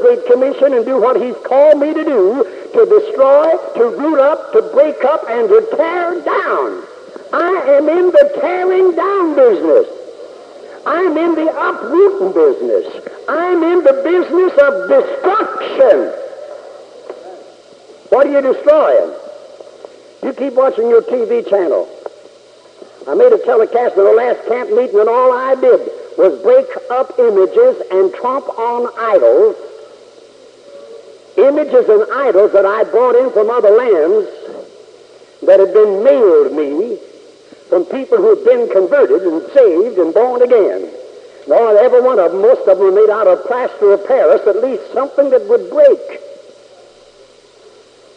Great Commission and do what He's called me to do to destroy, to root up, to break up, and to tear down. I am in the tearing down business. I'm in the uprooting business. I'm in the business of destruction. What are you destroying? You keep watching your TV channel. I made a telecast in the last camp meeting, and all I did was break up images and tromp on idols. Images and idols that I brought in from other lands that had been mailed me from people who had been converted and saved and born again. No, every one of them, most of them were made out of plaster of Paris, at least something that would break.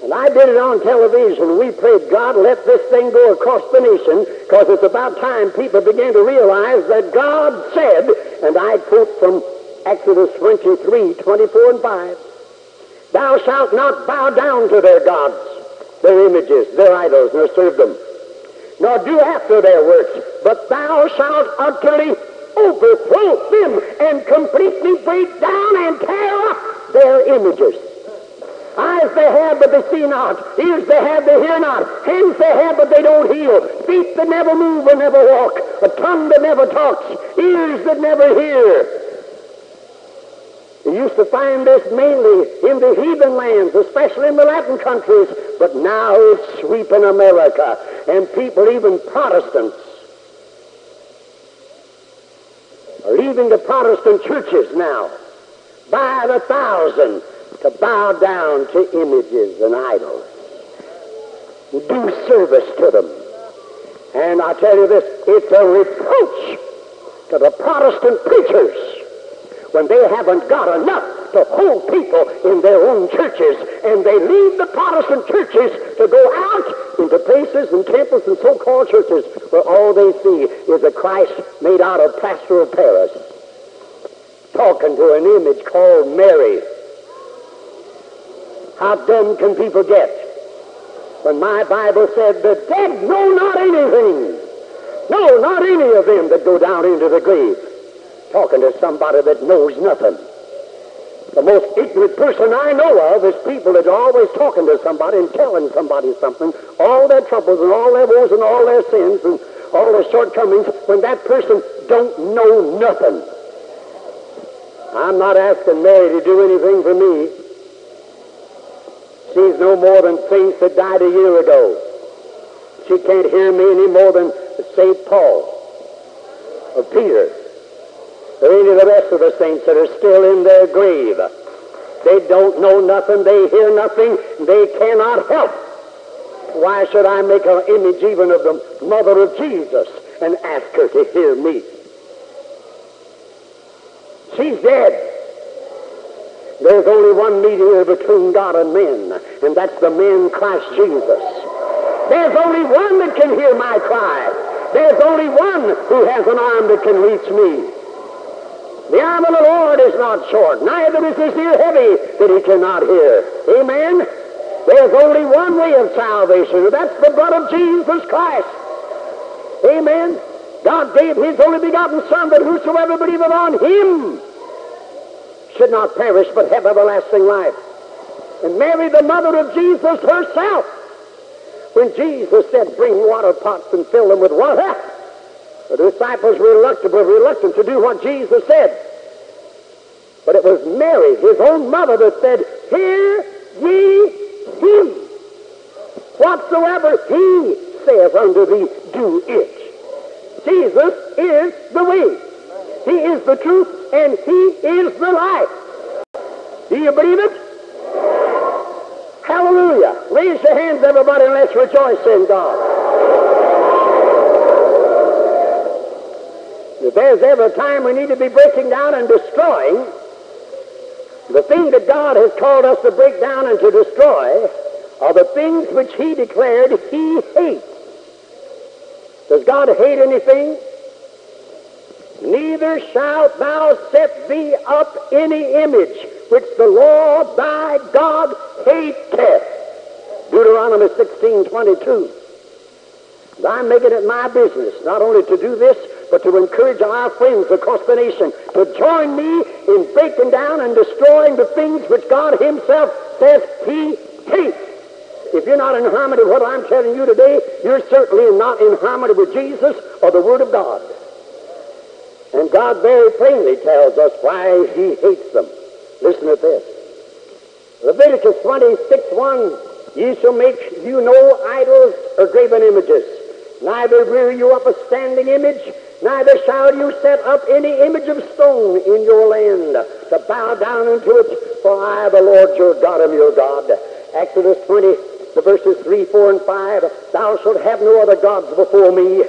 And I did it on television. We prayed, God, let this thing go across the nation, because it's about time people began to realize that God said, and I quote from Exodus 23, 24 and 5, Thou shalt not bow down to their gods, their images, their idols, nor serve them, nor do after their works, but thou shalt utterly overthrow them and completely break down and tear up their images. Eyes they have, but they see not. Ears they have, they hear not. Hands they have, but they don't heal. Feet that never move and never walk. A tongue that never talks. Ears that never hear. You used to find this mainly in the heathen lands, especially in the Latin countries, but now it's sweeping America. And people, even Protestants, are leaving the Protestant churches now by the thousand to bow down to images and idols, do service to them. And I tell you this, it's a reproach to the Protestant preachers when they haven't got enough to hold people in their own churches and they leave the Protestant churches to go out into places and temples and so-called churches where all they see is a Christ made out of plaster of Paris talking to an image called Mary how dumb can people get? When my Bible said the dead know not anything. No, not any of them that go down into the grave. Talking to somebody that knows nothing. The most ignorant person I know of is people that are always talking to somebody and telling somebody something, all their troubles and all their woes and all their sins and all their shortcomings, when that person don't know nothing. I'm not asking Mary to do anything for me. She's no more than saints that died a year ago. She can't hear me any more than St. Paul or Peter of the rest of the saints that are still in their grave. They don't know nothing, they hear nothing, they cannot help. Why should I make an image even of the mother of Jesus and ask her to hear me? She's dead. There's only one mediator between God and men, and that's the man Christ Jesus. There's only one that can hear my cry. There's only one who has an arm that can reach me. The arm of the Lord is not short, neither is his ear heavy that he cannot hear. Amen? There's only one way of salvation, and that's the blood of Jesus Christ. Amen? God gave his only begotten Son that whosoever believeth on him should not perish but have everlasting life. And Mary, the mother of Jesus herself, when Jesus said, bring water pots and fill them with water, the disciples were reluctant, were reluctant to do what Jesus said. But it was Mary, his own mother, that said, Hear ye him. Whatsoever he saith unto thee, do it. Jesus is the way. He is the truth, and He is the life. Do you believe it? Hallelujah. Raise your hands, everybody, and let's rejoice in God. If there's ever a time we need to be breaking down and destroying, the thing that God has called us to break down and to destroy are the things which He declared He hates. Does God hate anything? Neither shalt thou set thee up any image which the Lord thy God hateth. Deuteronomy 16, 22. I'm making it my business not only to do this, but to encourage our friends across the nation to join me in breaking down and destroying the things which God Himself says He hates. If you're not in harmony with what I'm telling you today, you're certainly not in harmony with Jesus or the Word of God. And God very plainly tells us why He hates them. Listen to this. Leviticus 26 1 Ye shall make you no idols or graven images, neither rear you up a standing image, neither shall you set up any image of stone in your land to bow down unto it, for I, the Lord your God, am your God. Exodus 20, the verses 3, 4, and 5. Thou shalt have no other gods before me.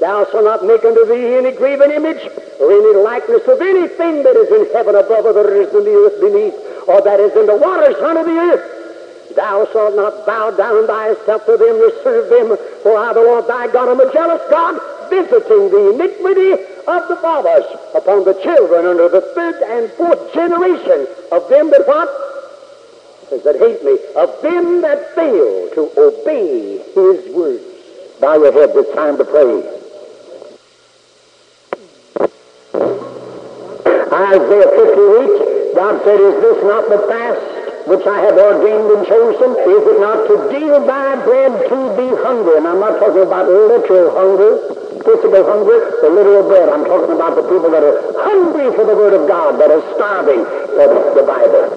Thou shalt not make unto thee any graven image or any likeness of anything that is in heaven above or that is in the earth beneath or that is in the waters under the earth. Thou shalt not bow down thyself to them or serve them, for I, the Lord thy God, am a jealous God, visiting the iniquity of the fathers upon the children under the third and fourth generation of them that what? That hate me, of them that fail to obey his words. Bow your heads, it's time to pray. Isaiah 58, God said, Is this not the fast which I have ordained and chosen? Is it not to deal thy bread to be hungry? And I'm not talking about literal hunger, physical hunger, the literal bread. I'm talking about the people that are hungry for the Word of God, that are starving for the Bible.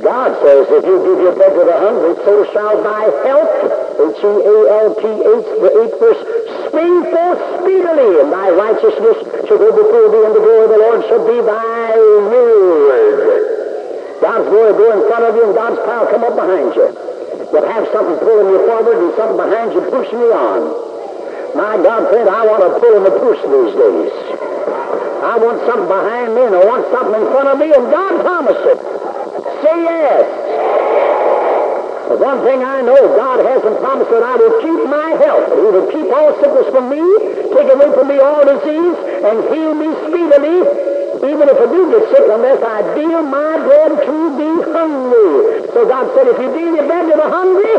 God says, if you give your bread to the hungry, so shall thy health, H-E-A-L-T-H, the eighth verse, spring forth speedily, and thy righteousness shall go before thee, and the glory of the Lord shall be thy reward. God's glory go in front of you and God's power come up behind you. You'll have something pulling you forward and something behind you pushing you on. My God, friend, I want to pull in the push these days. I want something behind me and I want something in front of me and God promised it. Say yes. But one thing I know, God hasn't promised that I will keep my health. He will keep all sickness from me, take away from me all disease, and heal me speedily even if I do get sick, unless I deal my bread to be hungry. So God said, if you deal your bread to the hungry,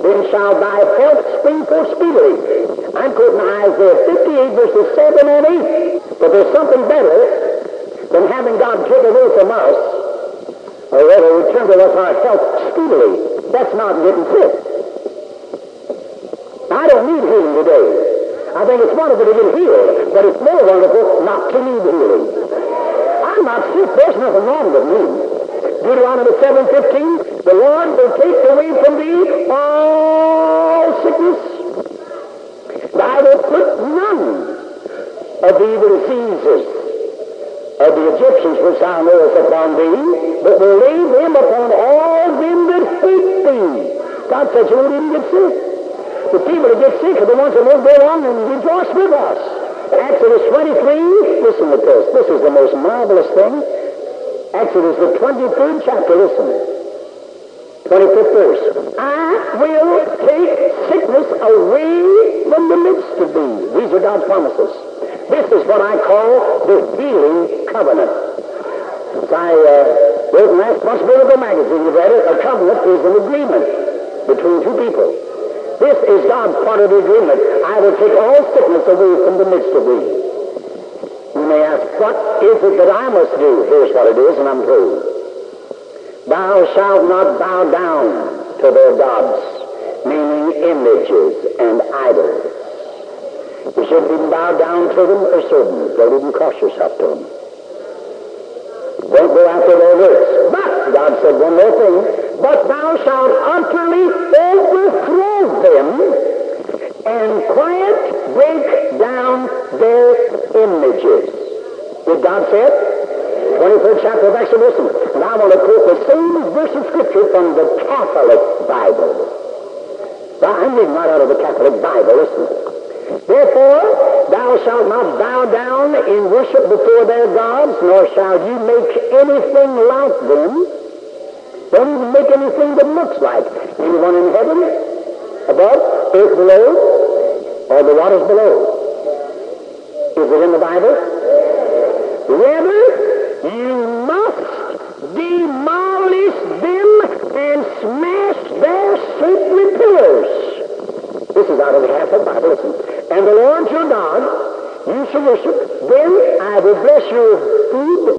then shall thy health spring forth speedily. I'm quoting Isaiah 58 verses 7 and 8. But there's something better than having God take away from us, or rather return to us our health speedily. That's not getting sick. I don't need healing today. I think it's wonderful to get healed, but it's more wonderful not to need healing. I'm not sick. There's nothing wrong with me. Deuteronomy 7.15, the Lord will take away from thee all sickness. I will put none of the evil diseases of the Egyptians which thou knowest upon thee, but will lay them upon all them that hate thee. God said you won't even get sick. The people that get sick are the ones that won't go on and rejoice with us. Exodus 23, listen to this. This is the most marvelous thing. Exodus, the 23rd chapter, listen. 25th verse. I will take sickness away from the midst of thee. These are God's promises. Is what I call the healing covenant. As I uh, wrote month's Miracle Magazine, you read it, a covenant is an agreement between two people. This is God's part of the agreement. I will take all sickness away from the midst of thee. You may ask, what is it that I must do? Here's what it is, and I'm through. Thou shalt not bow down to their gods, meaning images and idols. You shouldn't bow down to them or serve them. Don't even cross yourself to them. Don't go after their works. But, God said one more thing, but thou shalt utterly overthrow them and quiet break down their images. Did God say it? 23rd chapter of Exodus. And I want to quote the same verse of Scripture from the Catholic Bible. Now, I'm reading right out of the Catholic Bible. Listen. Therefore, thou shalt not bow down in worship before their gods, nor shall you make anything like them, don't even make anything that looks like anyone in heaven, above, earth below, or the waters below. Is it in the Bible? Rather, you must demolish them and smash their sacred pillars. This is out of the Catholic Bible. Listen. And the Lord your God You shall worship. Then I will bless your food